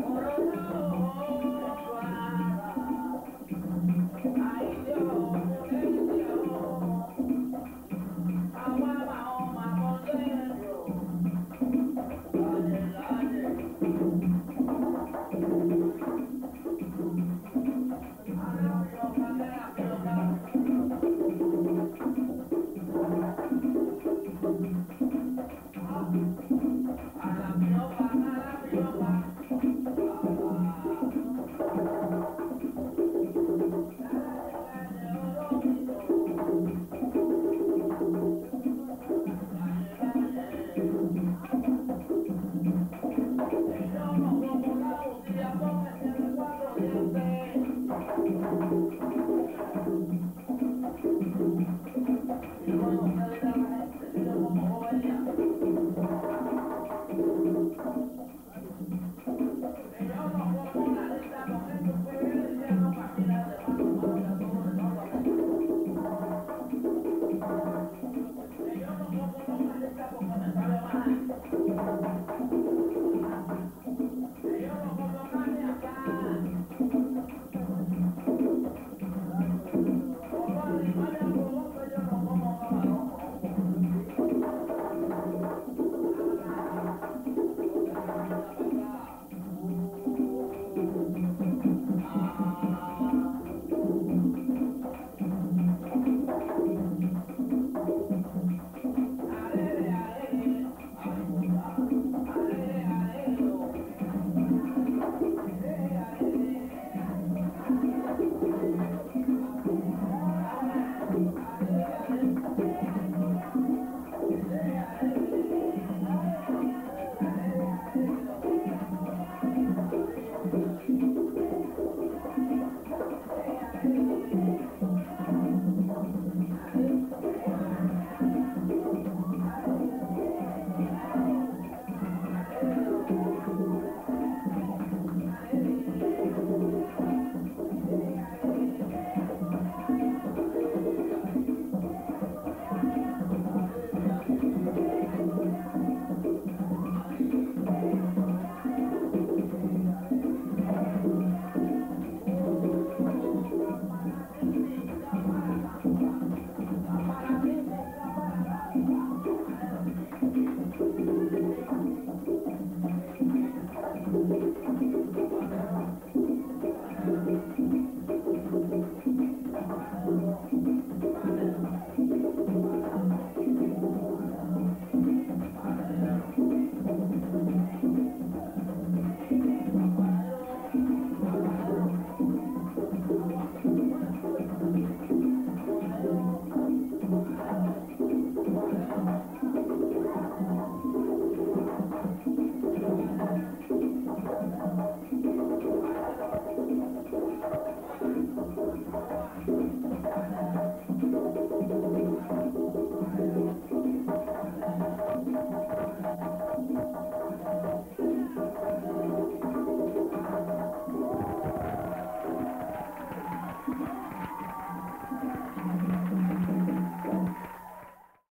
All right.